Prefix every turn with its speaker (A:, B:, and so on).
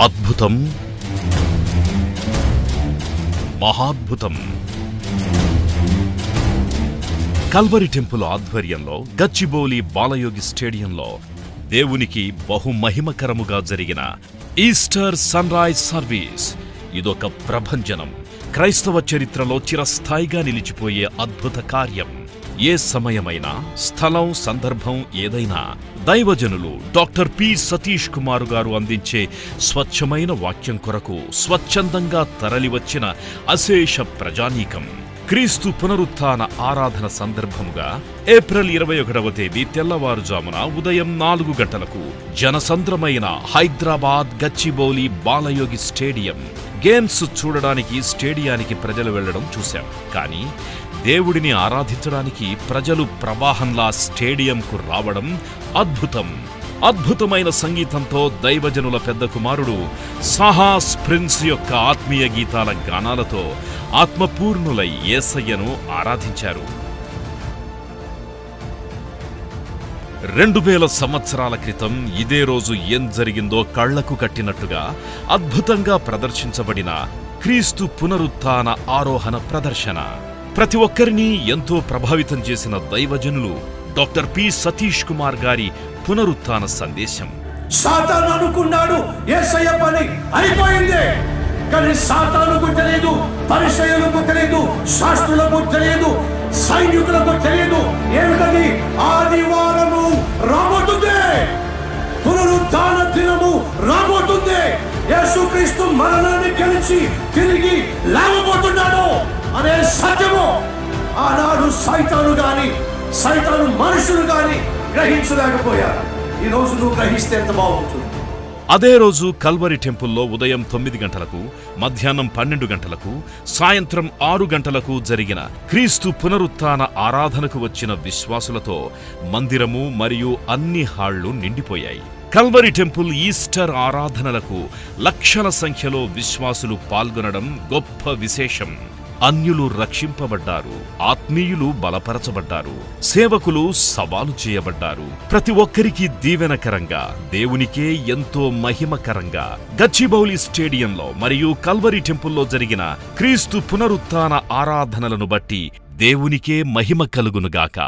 A: అద్భుతం. మహాద్భుతం. Calvary temple ఆధ్వర్యంలో గచ్చిబౌలి బాలయోగి స్టేడియంలో దేవునికి బహుమహిమకరముగా జరిగిన ఈస్టర్ సన్ రైజ్ సర్వీస్. ఇదొక ప్రభంజనం. క్రైస్తవ చరిత్రలో చిరస్థాయిగా నిలిచిపోయే అద్భుత కార్యం. ఏ సమయమైనా స్థలం సందర్భం ఏదైనా దైవజనులు డాక్టర్ పి. సతీష్ కుమార్ గారు అందించే స్వచ్ఛమైన వాక్యం కొరకు స్వచ్ఛందంగా తరలివచ్చిన అశేష ప్రజానీకం. క్రీస్తు పునరుత్థాన ఆరాధన సందర్భముగా ఏప్రిల్ ఇరవై ఒకటవ తేదీ తెల్లవారుజామున ఉదయం నాలుగు గంటలకు జనసంద్రమైన హైదరాబాద్ గచ్చిబౌలి బాలయోగి స్టేడియం గేమ్స్ చూడడానికి స్టేడియానికి ప్రజలు వెళ్ళడం చూశాం. కానీ దేవుడిని ఆరాధించడానికి ప్రజలు ప్రవాహంలా స్టేడియంకు రావడం అద్భుతం. అద్భుతమైన సంగీతంతో దైవజనుల పెద్ద కుమారుడు సాహాస్ ప్రిన్స్ యొక్క ఆత్మీయ గీతాల గానాలతో ఆత్మపూర్ణులై యేసయ్యను ఆరాధించారు. రెండు వేల సంవత్సరాల క్రితం ఇదే రోజు ఏం జరిగిందో కళ్ళకు కట్టినట్టుగా అద్భుతంగా ప్రదర్శించబడిన క్రీస్తు పునరుత్న ఆరోహణ ప్రదర్శన. ప్రతి ఒక్కరిని ఎంతో ప్రభావితం చేసిన దైవజనులు డాక్టర్ పి సతీష్ కుమార్ గారి పునరుత్థాన సందేశం.
B: సాతాను అనుకున్నాడు. ఏసయ్య పని అయిపోయింది. కానీ సాతానుకు తెలియదు పరిచయులకు తెలియదు శాస్త్రులకు తెలియదు సైనికులకు తెలియదు ఏమిటది? ఆదివారము రాబోతుంది. పునరుత్థాన దినము రాబోతుంది. యేసుక్రీస్తు మరణాన్ని గెలిచి తిరిగి లేవబోతున్నాడు. అనే సత్యము. ఆనాడు సైతాను గాని సైతాను మనుషులు గాని గ్రహించలేకపోయారు. ఈ రోజు నువ్వు గ్రహిస్తే ఎంత బాగుంటుంది.
A: అదే రోజు కల్వరి టెంపుల్లో ఉదయం తొమ్మిది గంటలకు మధ్యాహ్నం పన్నెండు గంటలకు సాయంత్రం ఆరు గంటలకు జరిగిన క్రీస్తు పునరుత్థాన ఆరాధనకు వచ్చిన విశ్వాసులతో మందిరము మరియు అన్ని హాళ్ళు నిండిపోయాయి. కల్వరి టెంపుల్ ఈస్టర్ ఆరాధనలకు లక్షల సంఖ్యలో విశ్వాసులు పాల్గొనడం గొప్ప విశేషం. అన్యులు రక్షింపబడ్డారు ఆత్మీయులు బలపరచబడ్డారు సేవకులు సవాలు చేయబడ్డారు. ప్రతి ఒక్కరికి దీవెనకరంగా దేవునికే ఎంతో మహిమకరంగా గచ్చిబౌలి స్టేడియంలో మరియు కల్వరి టెంపుల్లో జరిగిన క్రీస్తు పునరుత్న ఆరాధనలను బట్టి దేవునికే మహిమ కలుగునుగాక.